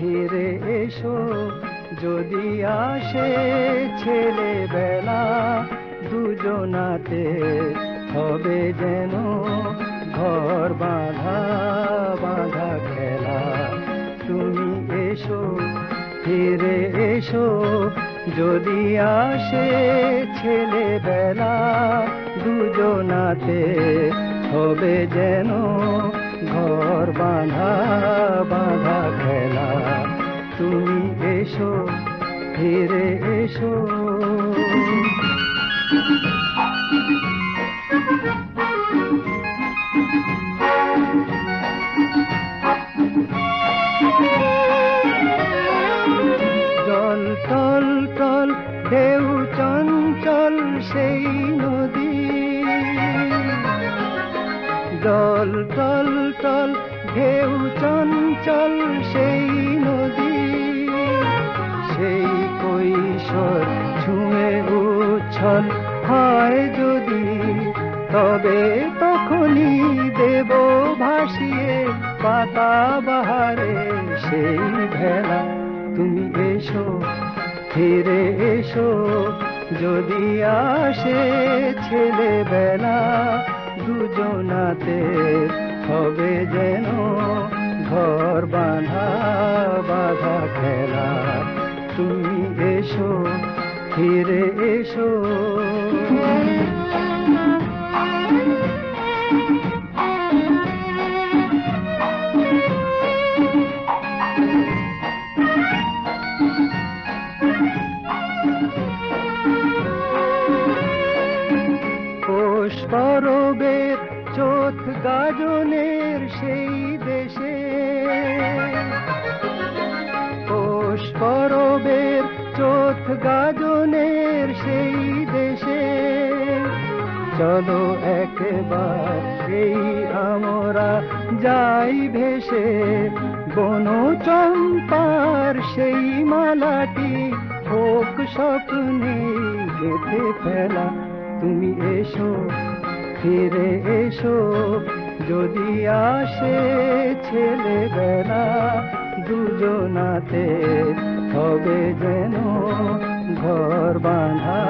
এসো, যদি আসে ছেলেবেলা, দুজনাতে হবে যেন ঘর বাঁধা বাঁধা খেলা। তুমি এসো, ফিরে এসো, যদি আসে ছেলেবেলা, দুজনাতে হবে যেন ঘর বাঁধা জল টল টল ঢেউ চঞ্চল সেই নদী। জল টল টল ঢেউ চঞ্চল সেই উচ্ছল হয় যদি, তবে তখনই দেব ভাসিয়ে পাতা বাহারে সেই ভেলা। তুমি এসো, ফিরে এসো, যদি আসে ছেলেবেলা দুজনাতে হবে যেন ঘর বাঁধা বাঁধা খেলা। তুমি এসো ফিরে এসো। পরবের চোখ গাজনের সেই দেশে। পরবের চোখ গাজনের সেই দেশে। চলো একবার সেই আমরা যাই ভেসে। বন চম্পার সেই মালাটি হোক স্বপ্নে গেঁথে ফেলা। তুমি এসো, ফিরে এসো, যদি আসে ছেলেবেলা দুজনাতে। হবে যেন ঘর বাঁধা